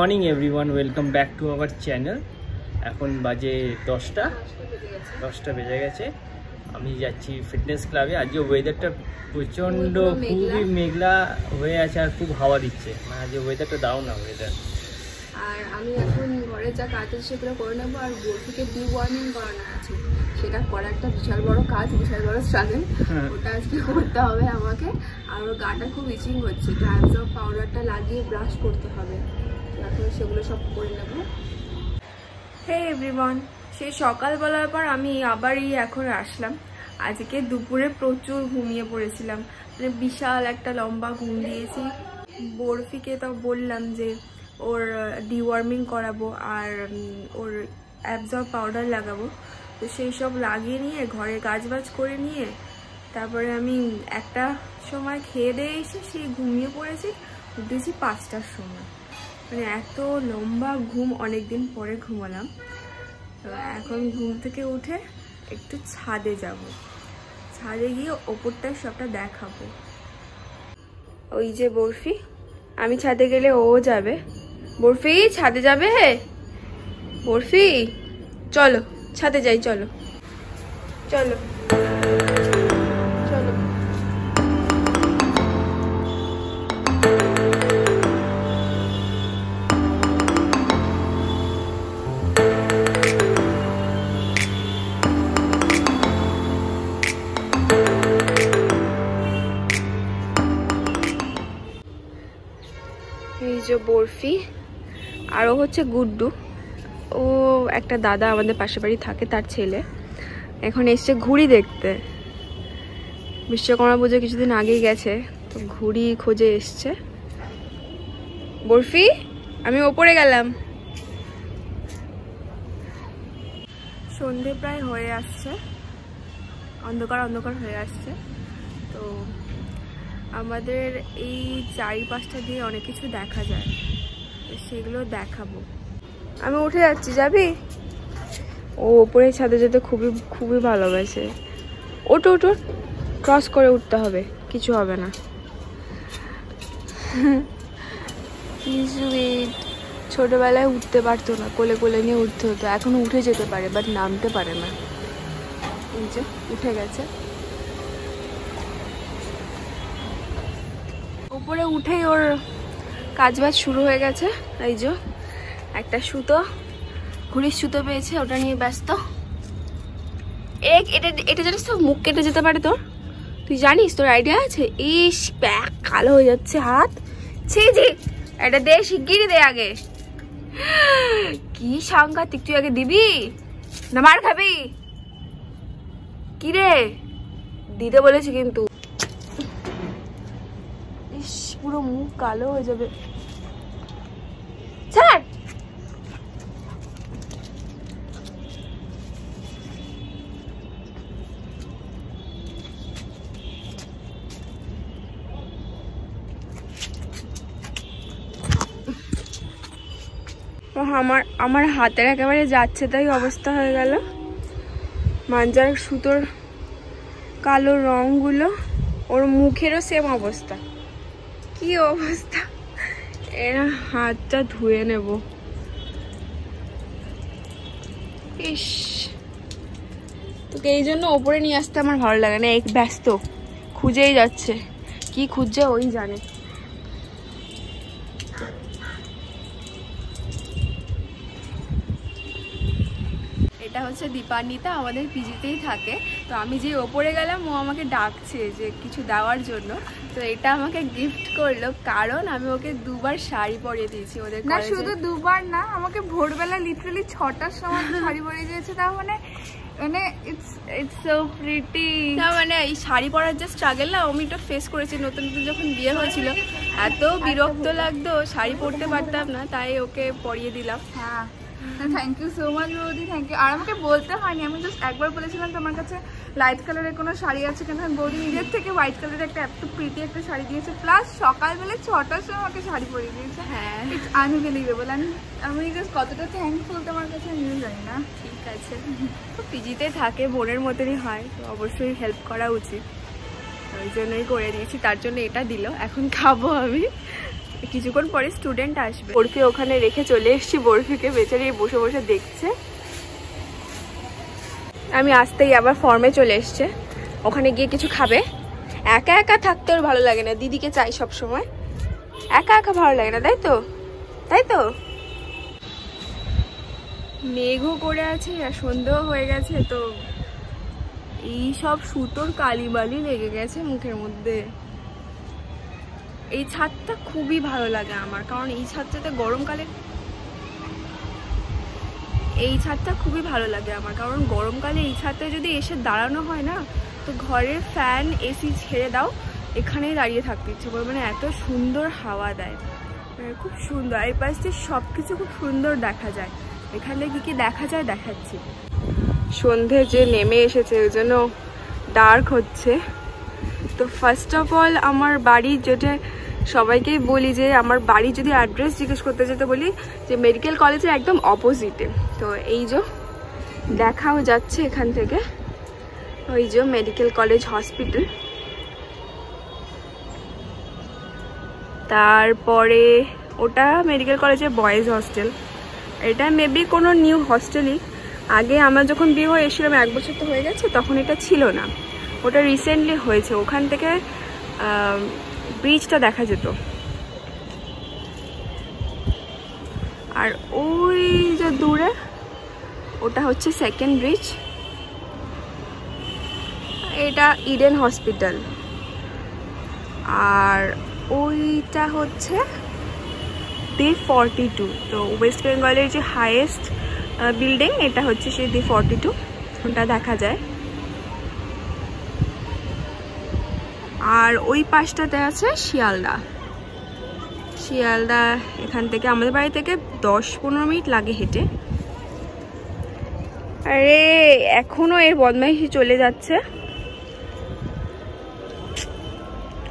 Morning everyone welcome back to our channel এখন বাজে দশটা। দশটা বেজে গেছে। আমি যাচ্ছি ফিটনেস ক্লাবে আজকে ওয়েদারটা প্রচণ্ড খুবই মেঘলা। হয়ে আছে আর খুব হাওয়া দিচ্ছে। মানে আজকে ওয়েদারটা দাও না ওয়েদার আর আমি এখন ঘরে যা কাজ আছে সেগুলো করে নেব। আর বরফিকে ডি ওয়ার্মিং করানো আছে। সেটা করা একটা বিশাল বড় কাজ বিশাল বড় স্ট্রাগল হ্যাঁ। ওটা আজকে করতে হবে আমাকে। আর ওর গাটা খুব ইচিং হচ্ছে। তো অ্যাবজর্ব পাউডারটা লাগিয়ে ব্রাশ করতে হবে। এখন সেগুলো সব করে নেব। হে এভরিওয়ান সেই সকালবেলার পর আমি আবারই এখন আসলাম। আজকে দুপুরে প্রচুর ঘুমিয়ে পড়েছিলাম। মানে বিশাল একটা লম্বা ঘুম দিয়েছি। বরফিকে তো বললাম যে ওর ডিওয়ার্মিং করাবো আর ওর অ্যাবজর্ব পাউডার লাগাবো। তো সেই সব লাগিয়ে নিয়ে, ঘরে কাজবাজ করে নিয়ে, তারপরে আমি একটা সময় খেয়ে দিয়ে এসে সেই ঘুমিয়ে পড়েছি। উঠেছি পাঁচটার সময়। মানে এত লম্বা ঘুম অনেক দিন পরে ঘুমালাম। তো এখন ঘুম থেকে উঠে একটু ছাদে যাব। ছাদে গিয়ে ওপরটা সবটা দেখাবো। ওই যে বরফি, আমি ছাদে গেলে ও যাবে। বরফি, ছাদে যাবে হে? বরফি, চলো, ছাদে যাই, চলো। চলো। এই যে বরফি, আর ও হচ্ছে গুড্ডু। ও একটা দাদা আমাদের পাশে বাড়ি থাকে, তার ছেলে। এখন এসছে ঘুড়ি দেখতে। বিশ্বকর্মা পুজো কিছুদিন আগেই গেছে, তো ঘুড়ি খোঁজে এসছে। বরফি, আমি ওপরে গেলাম। সন্ধে প্রায় হয়ে আসছে। অন্ধকার অন্ধকার হয়ে আসছে, তো আমাদের এই চারিপাশটা দিয়ে অনেক কিছু দেখা যায়। সেগুলো দেখাবো। আমি উঠে যাচ্ছি, যাবি? ও, ওপরে ছাদে যেতে খুবই খুবই ভালোবাসে। ওটো ওটো ক্রস করে উঠতে হবে, কিছু হবে না। ছোটবেলায় উঠতে পারতো না, কোলে কোলে নিয়ে উঠতে হতো। এখন উঠে যেতে পারে বাট নামতে পারে না। উঠে গেছে। উপরে উঠেই ওর কাজবাজ শুরু হয়ে গেছে। এই যে, একটা সুতো, ঘুড়ির সুতো পেয়েছে, ওটা নিয়ে ব্যস্ত। এক, এটা এটা জানিস তো, মুখ কেটে যেতে পারে তোর। তুই জানিস, তোর আইডিয়া আছে? ইস, প্যাক, কালো হয়ে যাচ্ছে হাত। ছি জি এটা দে শিগগিরই দে আগে। কি সাংঘাতিক, তুই আগে দিবি? না, মার খাবি? কি রে দিতে বলেছি কিন্তু। পুরো মুখ কালো হয়ে যাবে। আমার আমার হাতের একেবারে যাচ্ছে, তাই অবস্থা হয়ে গেল। মাঞ্জার সুতোর কালো রঙগুলো ওর মুখেরও সেম অবস্থা। কি অবস্থা? এরা হাতটা ধুয়ে নেব। ইস। তোকে এই জন্য ওপরে নিয়ে আসতে আমার ভালো লাগে না এক ব্যস্ত। খুঁজেই যাচ্ছে। কি খুঁজছে ওই জানে। এটা হচ্ছে দীপান্বিতা, আমাদের পিজিতেই থাকে। তো আমি যে ওপরে গেলাম, ও আমাকে ডাকছে যে কিছু দেওয়ার জন্য। তো এটা আমাকে গিফট করল কারণ আমি ওকে দুবার শাড়ি পরিয়ে দিয়েছি ওদের না শুধু দুবার না আমাকে ভোরবেলা লিটারালি ছটার সময় শাড়ি পরিয়ে দিয়েছে তার মানে মানে ইটস ইটস সো প্রিটি না মানে এই শাড়ি পরার যে স্ট্রাগল না আমি একটু ফেস করেছি। নতুন নতুন যখন বিয়ে হয়েছিল এত বিরক্ত লাগতো শাড়ি পরতে পারতাম না তাই ওকে পরিয়ে দিলাম। হ্যাঁ। থ্যাংক ইউ সো মাচ বৌদি থ্যাংক ইউ আর আমাকে বলতে হয়নি আমি জাস্ট একবার বলেছিলাম তোমার কাছে লাইট কালারের কোনো শাড়ি আছে কেন। বৌদি নিজের থেকে হোয়াইট কালারের একটা এত প্রিটি একটা শাড়ি দিয়েছে। প্লাস সকালবেলা ছটার সময় আমাকে শাড়ি পরিয়ে দিয়েছে। হ্যাঁ। ইটস আনবিলিভেবল আমি আমি জাস্ট কতটা থ্যাঙ্কফুল তোমার কাছে আমিও জানি না। ঠিক আছে। তো পিজিতে থাকে বোনের মতনই হয় তো অবশ্যই হেল্প করা উচিত। ওই জন্যই করে দিয়েছি তার জন্য এটা দিল। এখন খাব আমি। কিছুক্ষণ পরে স্টুডেন্ট আসবে। বরফি ওখানে রেখে চলে এসেছি। বরফিকে বেচারি বসে বসে দেখছে। আমি আসতেই আবার ফর্মে চলে এসছে। ওখানে গিয়ে কিছু খাবে। একা একা থাকতে ওর ভালো লাগে না। দিদিকে চাই সব সময়। একা একা ভালো লাগে না তাই তো? তাই তো? মেঘও করে আছে আর সন্ধ্যেও হয়ে গেছে তো এই সব সুতোর কালিবালি লেগে গেছে মুখের মধ্যে। এই ছাদটা খুবই ভালো লাগে আমার, কারণ এই ছাদটাতে গরমকালে এই ছাদটা খুবই ভালো লাগে আমার, কারণ গরমকালে এই ছাদটা যদি এসে দাঁড়ানো হয় না, তো ঘরের ফ্যান, এসি ছেড়ে দাও, এখানেই দাঁড়িয়ে থাকতে ইচ্ছে করে মানে এত সুন্দর হাওয়া দেয় মানে খুব সুন্দর এই পাশ সব কিছু খুব সুন্দর দেখা যায়। এখানে কি কি দেখা যায় দেখাচ্ছি। সন্ধে যে নেমে এসেছে, ওই জন্য ডার্ক হচ্ছে। তো ফার্স্ট অফ অল আমার বাড়ি যেটা সবাইকেই বলি যে আমার বাড়ি যদি অ্যাড্রেস জিজ্ঞেস করতে যেতে বলি যে মেডিকেল কলেজের একদম অপোজিটে তো এই যে দেখাও যাচ্ছে এখান থেকে। ওই যে মেডিকেল কলেজ হসপিটাল তারপরে ওটা মেডিকেল কলেজের বয়েজ হস্টেল এটা মেবি কোনো নিউ হস্টেলই আগে আমার যখন বিয়ে হয়ে এসেছিলাম, এক বছর তো হয়ে গেছে, তখন এটা ছিল না। ওটা রিসেন্টলি হয়েছে। ওখান থেকে ব্রিজটা দেখা যেত। আর ওই যে দূরে, ওটা হচ্ছে সেকেন্ড ব্রিজ এটা ইডেন হসপিটাল আর ওইটা হচ্ছে দি ফর্টি টু তো ওয়েস্ট বেঙ্গলের যে হায়েস্ট বিল্ডিং এটা হচ্ছে সেই দি ফর্টি টু ওটা দেখা যায়। আর ওই পাশটাতে আছে শিয়ালদা। শিয়ালদা এখান থেকে আমাদের বাড়ি থেকে দশ পনেরো মিনিট লাগে হেঁটে। আরে, এখনও এর বদমাইশি চলে যাচ্ছে।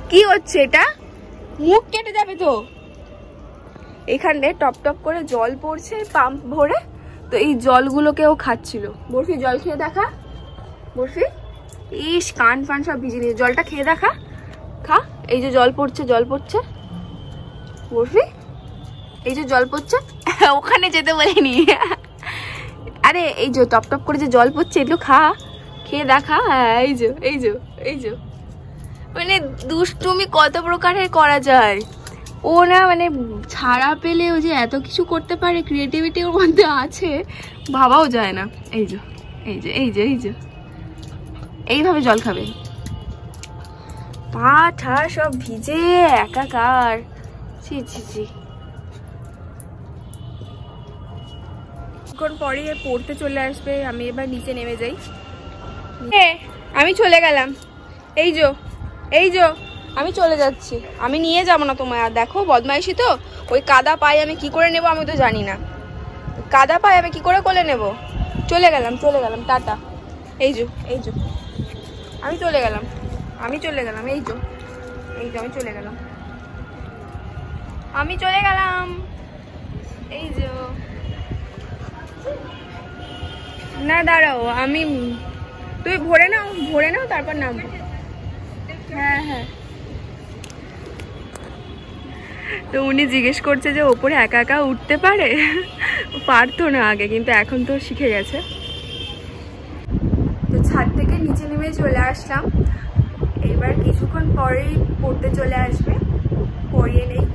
কি হচ্ছে এটা? মুখ কেটে যাবে তো। এখানে টপ টপ করে জল পড়ছে পাম্প ভরে। তো এই জলগুলোকেও খাচ্ছিল। বরফি, জল খেয়ে দেখা। বরফি? ইস, কান ফান সব ভিজে নিয়ে জলটা খেয়ে দেখা। খা। এই যে জল পড়ছে জল পড়ছে। বরফি, এই যে জল পড়ছে। ওখানে যেতে বলিনি। আরে, এই যে টপ টপ করে যে জল পড়ছে, এগুলো খা। খেয়ে দেখা। হ্যাঁ এই যে এই যে এই যে। মানে দুষ্টুমি কত প্রকারের করা যায়। ও না মানে ছাড়া পেলে ও যে এত কিছু করতে পারে ক্রিয়েটিভিটি ওর মধ্যে আছে, ভাবাও যায় না। এই যে এই যে এই যে এই যে। এইভাবে জল খাবে। পা ঠা সব ভিজে একাকার। ছি ছি ছি। কিছুক্ষণ পরে পড়তে চলে আসবে আমি এবার নিচে নেমে যাই। আমি চলে গেলাম। এই যো এই যো আমি চলে যাচ্ছি। আমি নিয়ে যাব না তোমায় আর দেখো বদমাইশি তো? ওই কাদা পায়ে আমি কি করে নেব আমি তো জানি না। কাদা পায়ে আমি কি করে কোলে নেব? চলে গেলাম চলে গেলাম টাটা। এই যো এই যো। আমি চলে গেলাম। আমি চলে গেলাম, এই যো এই যে আমি চলে গেলাম। আমি চলে গেলাম। এই যে না, দাঁড়াও, আমি তুই ভরে নাও ভরে নাও, তারপর নামবো। হ্যাঁ হ্যাঁ। তো উনি জিজ্ঞেস করছে যে ওপরে একা একা উঠতে পারে? পারতো না আগে, কিন্তু এখন তো শিখে গেছে। তো নিচে নেমে চলে আসলাম। এবার কিছুক্ষণ পরেই পড়তে চলে আসবে। পড়িয়ে নেই।